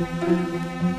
Música